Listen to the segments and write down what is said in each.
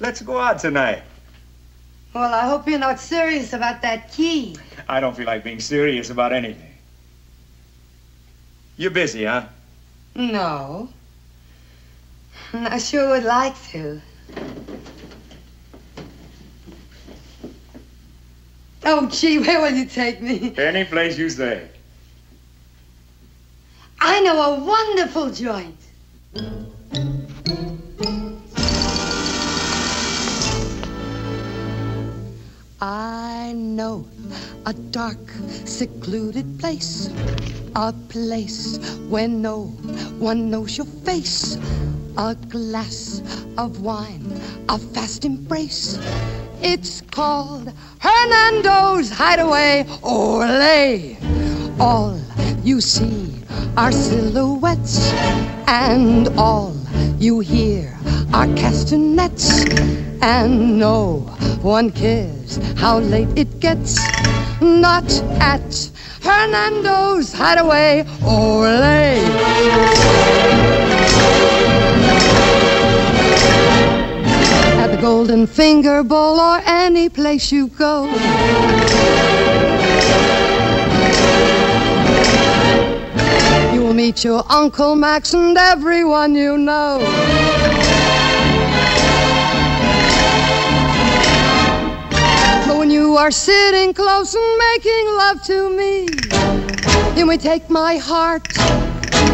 Let's go out tonight. Well, I hope you're not serious about that key. I don't feel like being serious about anything. You're busy, huh? No. I sure would like to. Oh, gee, where will you take me? Any place you say. I know a wonderful joint. Know a dark, secluded place, a place where no one knows your face, a glass of wine, a fast embrace. It's called Hernando's Hideaway Ole. All you see are silhouettes, and all you hear are castanets, and no one cares how late it gets. Not at Hernando's Hideaway Ole. At the Golden Finger Bowl or any place you go. You will meet your Uncle Max and everyone you know. When you are sitting close and making love to me, you may take my heart,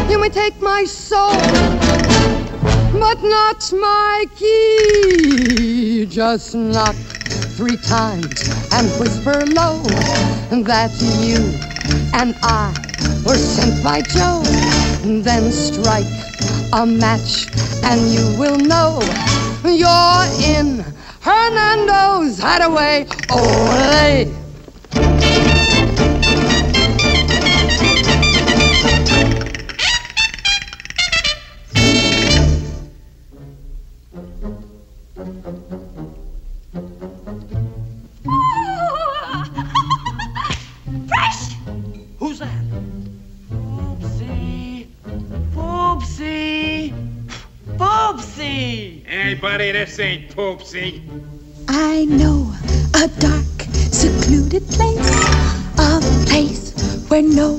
you may take my soul, but not my key. Just knock three times and whisper low that you and I were sent by Joe. Then strike a match and you will know you're in Hernando's Hideaway. Ole! Fresh! Hey, buddy, this ain't Poopsie. I know a dark, secluded place, a place where no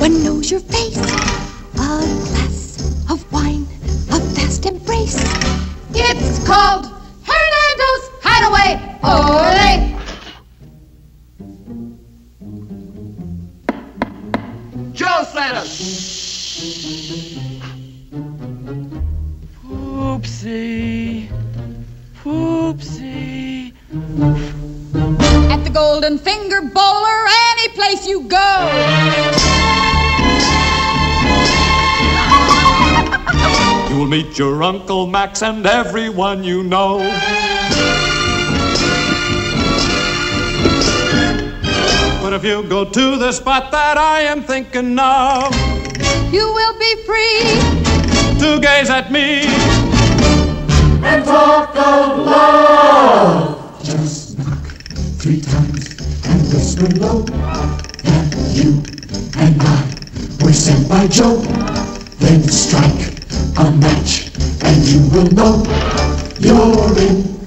one knows your face. A glass of wine, a fast embrace. It's called Hernando's Hideaway. Ole! Joe sent At the Golden Finger Bowler, any place you go. You will meet your Uncle Max and everyone you know. But if you go to the spot that I am thinking of, You will be free. to gaze at me, Just knock three times and whisper low that you and I were sent by Joe. Then strike a match and you will know you're in.